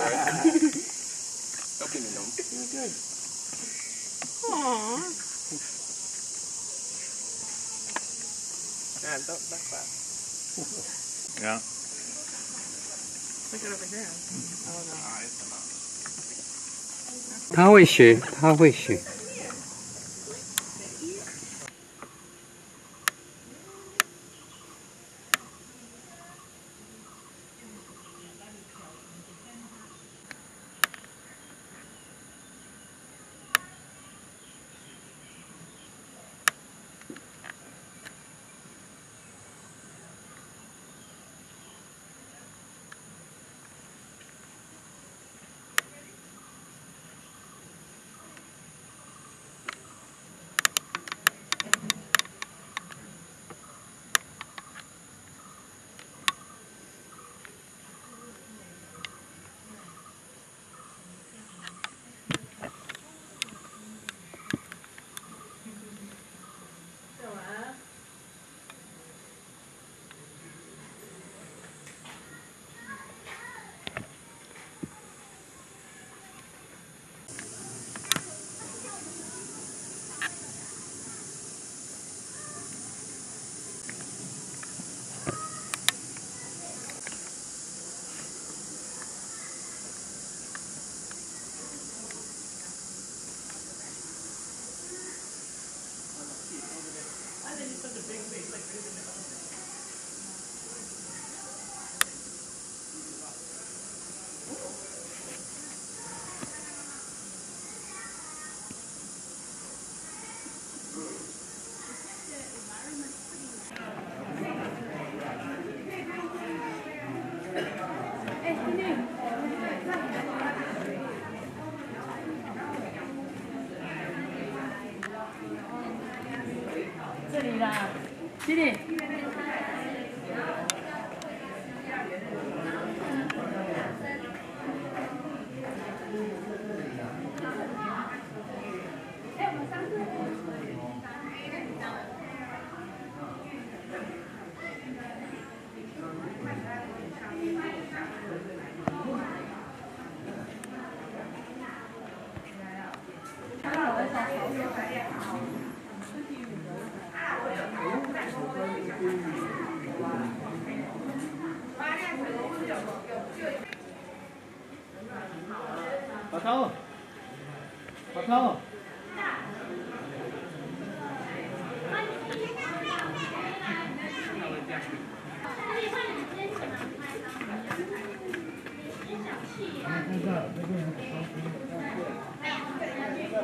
他会学，他会学。I think it's such a big face like this in the oven. 这里啦，弟弟。把头，把头。那个那个